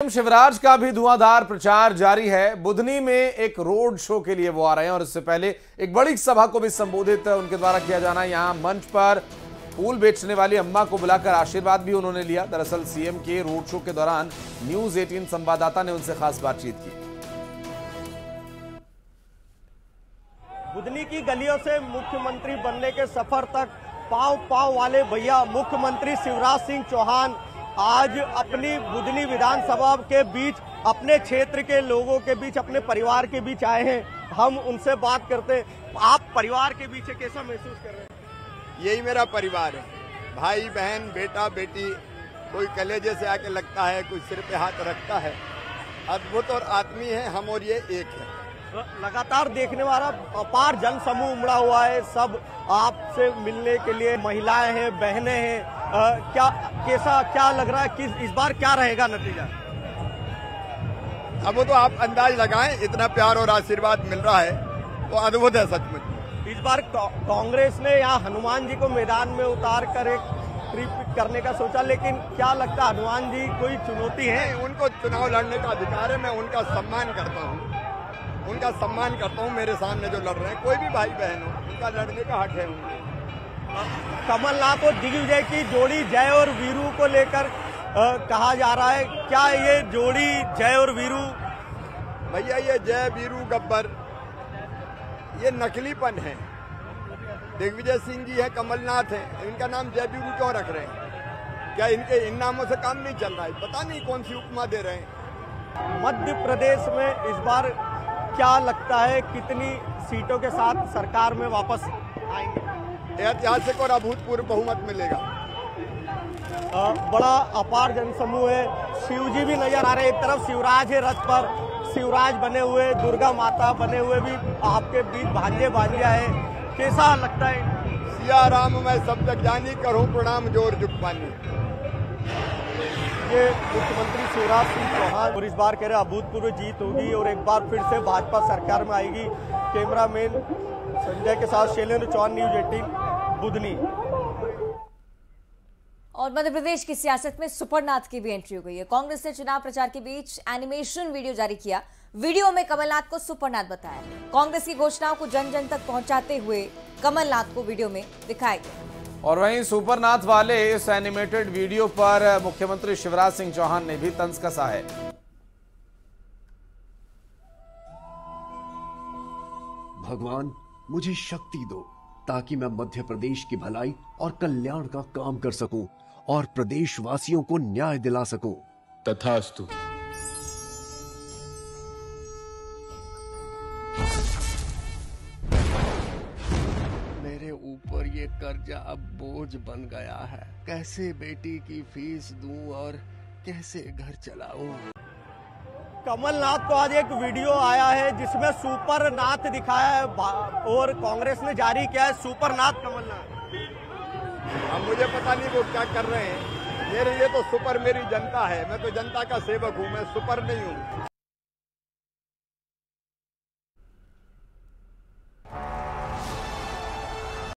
शिवराज का भी धुआंधार प्रचार जारी है। बुधनी में एक रोड शो के लिए वो आ रहे हैं और इससे पहले एक बड़ी सभा को भी संबोधित उनके द्वारा किया जाना है यहाँ मंच पर। फूल बेचने वाली अम्मा को बुलाकर आशीर्वाद भी उन्होंने लिया। दरअसल सीएम के रोड शो के दौरान न्यूज़ 18 संवाददाता ने उनसे खास बातचीत की। बुधनी की गलियों से मुख्यमंत्री बनने के सफ़र तक पाव पाव वाले भैया मुख्यमंत्री शिवराज सिंह चौहान आज अपनी बुधनी विधानसभा के बीच अपने क्षेत्र के लोगों के बीच अपने परिवार के बीच आए हैं। हम उनसे बात करते हैं। आप परिवार के बीच कैसा महसूस कर रहे हैं? यही मेरा परिवार है। भाई बहन बेटा बेटी कोई कलेजे से आके लगता है कोई सिर पे हाथ रखता है। अद्भुत और आत्मीय है हम और ये एक है। लगातार देखने वाला अपार जन समूह उमड़ा हुआ है। सब आपसे मिलने के लिए महिलाएँ हैं बहनें हैं। क्या कैसा क्या लग रहा है कि इस बार क्या रहेगा नतीजा? अब वो तो आप अंदाज लगाएँ इतना प्यार और आशीर्वाद मिल रहा है वो तो अद्भुत है सचमुच। इस बार कांग्रेस ने यहाँ हनुमान जी को मैदान में उतार कर एक ट्रिप करने का सोचा लेकिन क्या लगता है हनुमान जी कोई चुनौती है? उनको चुनाव लड़ने का अधिकार है मैं उनका सम्मान करता हूँ। उनका सम्मान करता हूँ मेरे सामने जो लड़ रहे हैं कोई भी भाई बहन हो उनका लड़ने का हक है उनको कमलनाथ और दिग्विजय की जोड़ी जय और वीरू को लेकर कहा जा रहा है। क्या ये जोड़ी जय और वीरू? भैया ये जय वीरू गब्बर ये नकलीपन है। दिग्विजय सिंह जी है कमलनाथ है इनका नाम जय वीरू क्यों रख रहे हैं? क्या इनके इन नामों से काम नहीं चल रहा है? पता नहीं कौन सी उपमा दे रहे हैं। मध्य प्रदेश में इस बार क्या लगता है कितनी सीटों के साथ सरकार में वापस आएँगे? ऐतिहासिक और अभूतपूर्व बहुमत मिलेगा। आ, बड़ा अपार जनसमूह है। शिवजी भी नज़र आ रहे एक तरफ़ शिवराज है रथ पर। शिवराज बने हुए दुर्गा माता बने हुए भी आपके बीच भांजे भांजिया है। कैसा लगता है? सिया राम मैं सब तक जानी करूँ प्रणाम ज़ोर जुग पानी। ये मुख्यमंत्री शिवराज सिंह चौहान और इस बार कह रहे अभूतपूर्व जीत होगी और एक बार फिर से भाजपा सरकार में आएगी। कैमरामैन संजय के साथ शैलेंद्र चौहान न्यूज़ एटीन। बुधनी। और मध्य प्रदेश की सियासत में सुपरनाथ की भी एंट्री हो गई है। कांग्रेस ने चुनाव प्रचार के बीच एनिमेशन वीडियो जारी किया। वीडियो में कमलनाथ को सुपरनाथ बताया। कांग्रेस की घोषणाओं को जन जन तक पहुंचाते हुए कमलनाथ को वीडियो में दिखाया गया। और वहीं सुपरनाथ वाले इस एनिमेटेड वीडियो पर मुख्यमंत्री शिवराज सिंह चौहान ने भी तंज कसा है। भगवान मुझे शक्ति दो। ताकि मैं मध्य प्रदेश की भलाई और कल्याण का काम कर सकूँ और प्रदेशवासियों को न्याय दिला सकूँ। तथास्तु। मेरे ऊपर ये कर्जा अब बोझ बन गया है। कैसे बेटी की फ़ीस दूँ और कैसे घर चलाऊं? कमलनाथ को आज एक वीडियो आया है जिसमें सुपर नाथ दिखाया है। और कांग्रेस ने जारी किया है सुपर नाथ कमलनाथ। अब मुझे पता नहीं वो क्या कर रहे हैं। मेरे ये तो सुपर मेरी जनता है। मैं तो जनता का सेवक हूँ, मैं सुपर नहीं हूँ।